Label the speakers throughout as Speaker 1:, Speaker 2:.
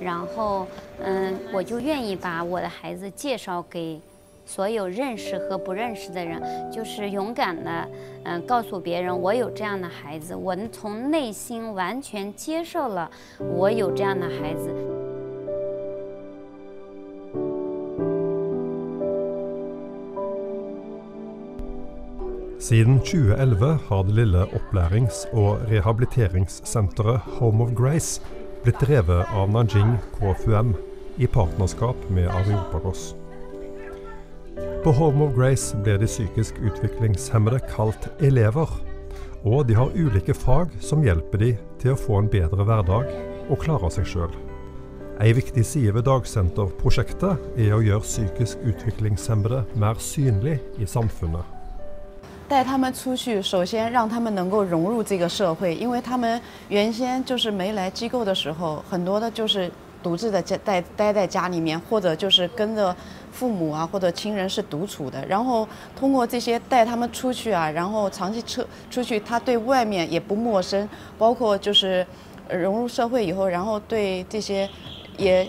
Speaker 1: 然后，嗯，我就愿意把我的孩子介绍给所有认识和不认识的人，就是勇敢的，嗯，告诉别人我有这样的孩子，我从内心完全接受了我有这样的孩子。
Speaker 2: Siden 2011 har det lille opplærings- og rehabiliteringssenteret Home of Grace blitt drevet av Nanjing KFUM i partnerskap med Areopagos. På Home of Grace blir de psykisk utviklingshemmede kalt elever, og de har ulike fag som hjelper de til å få en bedre hverdag og klare seg sjøl. Ei viktig side ved dagsenterprosjektet er å gjøre psykisk utviklingshemmede mer synlig i samfunnet.
Speaker 3: 带他们出去，首先让他们能够融入这个社会，因为他们原先就是没来机构的时候，很多的就是独自的在待待在家里面，或者就是跟着父母啊或者亲人是独处的。然后通过这些带他们出去啊，然后长期出出去，他对外面也不陌生，包括就是融入社会以后，然后对这些也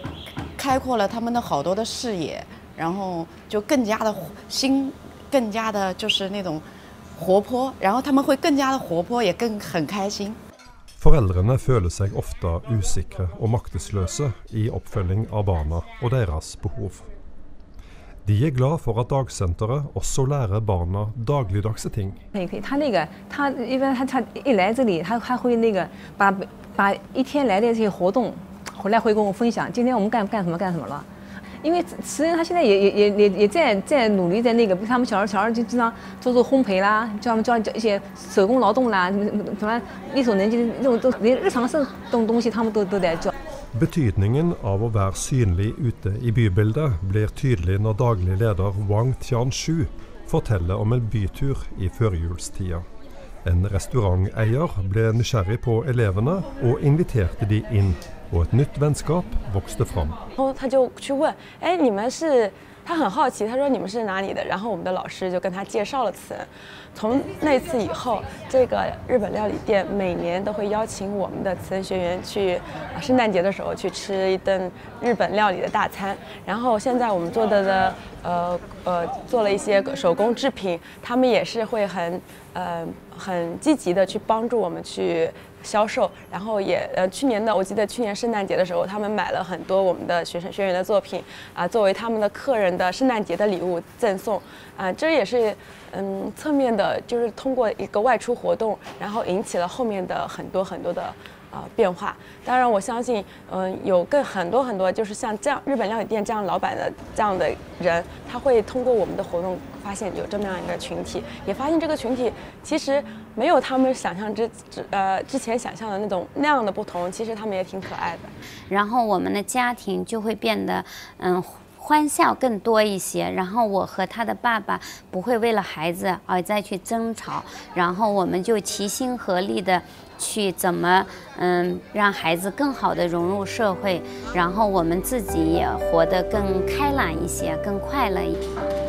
Speaker 3: 开阔了他们的好多的视野，然后就更加的心更加的就是那种。活泼，然后他们会更加的活泼，也更很开心。
Speaker 2: Foreldrene føler seg ofte usikre og maktesløse i oppfølging av barna og deres behov. De er glad for at dagsenteret også lærer barna dagligdagse ting.
Speaker 4: 他 那个，他一般他他一来这里，他他会那个把把一天来的这些活动回来会跟我分享，今天我们干干什么干什么了。因为慈人他现在也也也也也在在努力在那个，他们小孩小孩就经常做做烘焙啦，教他们教一些手工劳动啦，什么力所能及的那种都连日常生动东西他们都都在教。
Speaker 2: Betydningen av å være synlig ute i bybildet blir tydelig når daglig leder Wang Tianshu forteller om en bytur i førjulstida. En restauranteier ble nysgjerrig på elevene og inviterte de inn.
Speaker 5: 然后他就去问，哎，你们是？他很好奇，他说你们是哪里的？然后我们的老师就跟他介绍了慈恩。从那次以后，这个日本料理店每年都会邀请我们的慈恩学员去圣诞节的时候去吃一顿日本料理的大餐。然后现在我们做的的呃呃做了一些手工制品，他们也是会很呃很积极的去帮助我们去。销售，然后也呃，去年的我记得去年圣诞节的时候，他们买了很多我们的学生学员的作品啊，作为他们的客人的圣诞节的礼物赠送啊，这也是嗯侧面的，就是通过一个外出活动，然后引起了后面的很多很多的。啊，变化。当然，我相信，嗯，有更很多很多，就是像这样日本料理店这样老板的这样的人，他会通过我们的活动发现有这么样一个群体，也发现这个群体其实没有他们想象之之呃之前想象的那种那样的不同，其实他们也挺可爱的。
Speaker 1: 然后我们的家庭就会变得嗯欢笑更多一些。然后我和他的爸爸不会为了孩子而再去争吵，然后我们就齐心合力的。去怎么嗯让孩子更好的融入社会，然后我们自己也活得更开朗一些，更快乐一点。